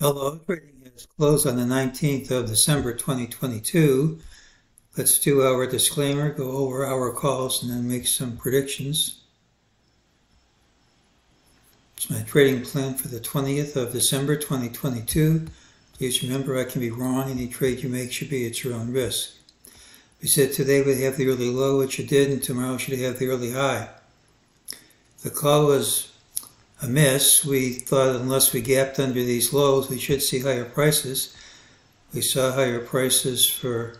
Hello, trading has closed on the 19th of December 2022. Let's do our disclaimer, go over our calls, and then make some predictions. It's my trading plan for the 20th of December 2022. Please remember I can be wrong. Any trade you make should be at your own risk. We said today we'd have the early low, which it did, and tomorrow should have the early high. The call was a miss. We thought unless we gapped under these lows, we should see higher prices. We saw higher prices for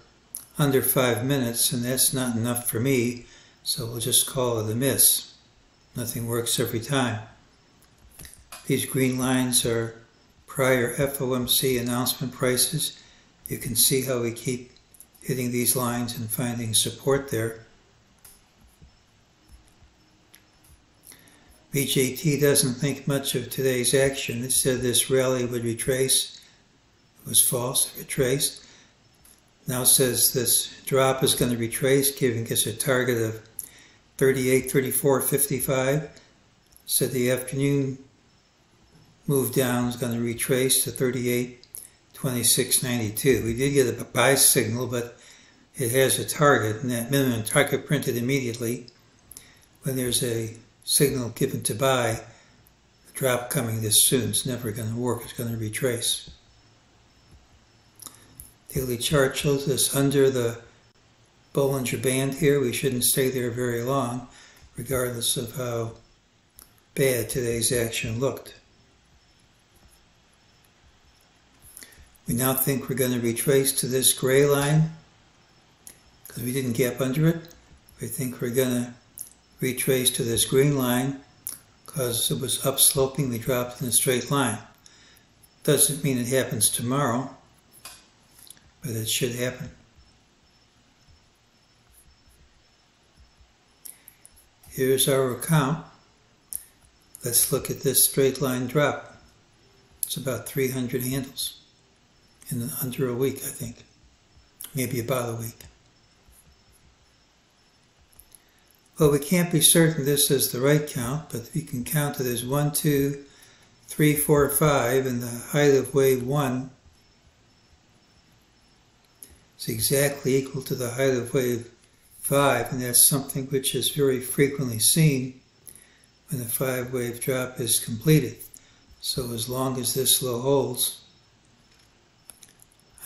under five minutes, and that's not enough for me, so we'll just call it a miss. Nothing works every time. These green lines are prior FOMC announcement prices. You can see how we keep hitting these lines and finding support there. MEJT doesn't think much of today's action. It said this rally would retrace. It was false, it retraced. Now says this drop is going to retrace, giving us a target of 38, 34, 55. Said the afternoon move down is going to retrace to 38, 26, 92. We did get a buy signal, but it has a target, and that minimum target printed immediately when there's a signal given to buy, the drop coming this soon. It's never going to work. It's going to retrace. Daily chart shows us under the Bollinger Band here. We shouldn't stay there very long, regardless of how bad today's action looked. We now think we're going to retrace to this gray line because we didn't gap under it. We think we're going to retrace to this green line because it was upsloping, we dropped in a straight line. Doesn't mean it happens tomorrow, but it should happen. Here's our account. Let's look at this straight line drop. It's about 300 handles in under a week, I think. Maybe about a week. Well, we can't be certain this is the right count, but we can count it as 1, 2, 3, 4, 5, and the height of wave 1 is exactly equal to the height of wave 5, and that's something which is very frequently seen when the 5 wave drop is completed. So as long as this low holds,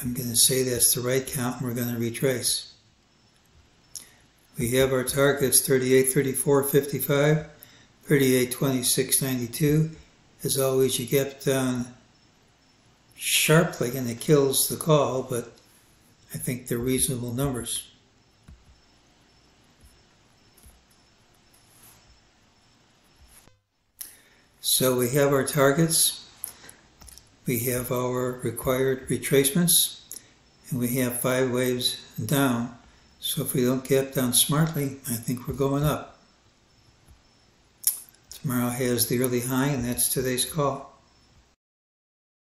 I'm going to say that's the right count and we're going to retrace. We have our targets 38, 34, 55, 38, 26, 92. As always, you get down sharply and it kills the call, but I think they're reasonable numbers. So we have our targets, we have our required retracements, and we have five waves down. So if we don't get down smartly, I think we're going up. Tomorrow has the early high, and that's today's call.